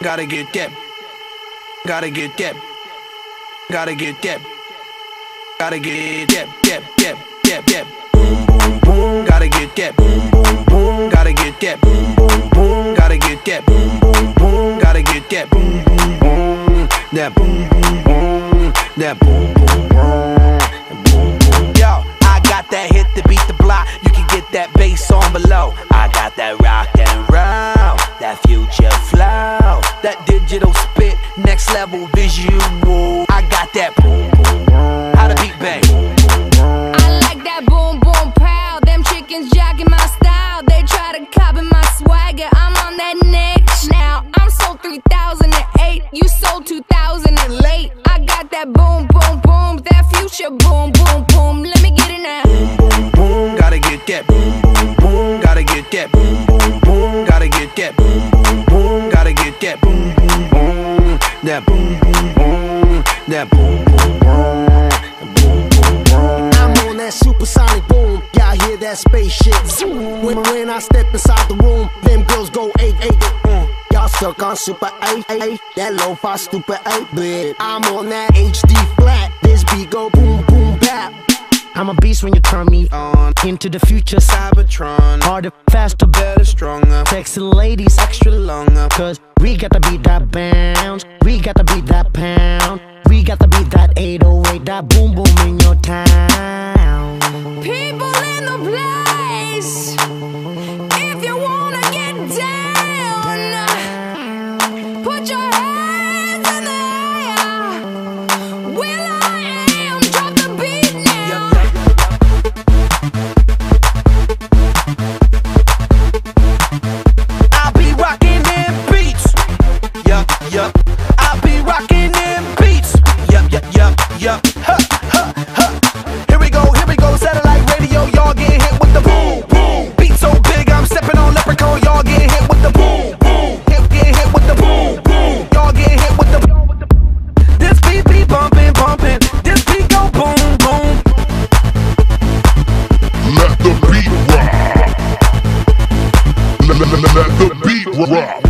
Gotta get that. Gotta get that. Gotta get that. Gotta get that. That. That. That. That. Boom boom boom. Gotta get that. Boom boom boom. Gotta get that. Boom boom boom. Gotta get that. Boom boom boom. Gotta get that. Boom boom boom. That boom boom boom. That boom boom boom. Digital spit, next level visual. I got that boom boom. How the beat bang? I like that boom boom pow. Them chickens jacking my style. They try to copy my swagger. I'm on that next now. I'm sold 3008. You sold 2000 and late. I got that boom boom boom. That future boom boom boom. That boom boom boom. That boom boom boom. Boom boom boom. I'm on that supersonic boom. Y'all hear that spaceship zoom. When, when I step inside the room, them girls go eight eight. Mm. Y'all stuck on super eight eight. That lo-fi stupid eight bit. I'm on that HD flat. I'm a beast when you turn me on. Into the future, Cybertron. Harder, faster, better, stronger. Sexy ladies, extra longer. Cause we got to beat that bounce. We got to beat that pound. We got to beat that 808, that boom boom in your town. People in the. Rock.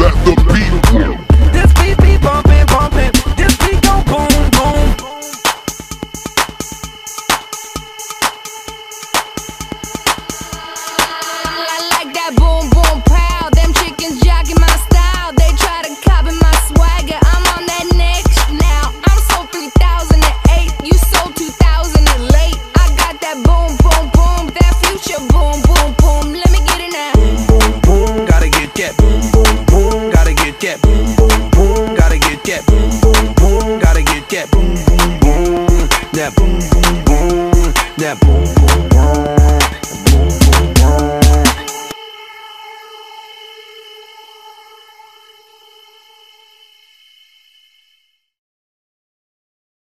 Let the beat rock. This beat be bumping, bumping. This beat go boom, boom. I like that boom boom that boom, boom, boom. Gotta get that boom, boom, boom. That boom, boom, boom. That boom, boom, boom.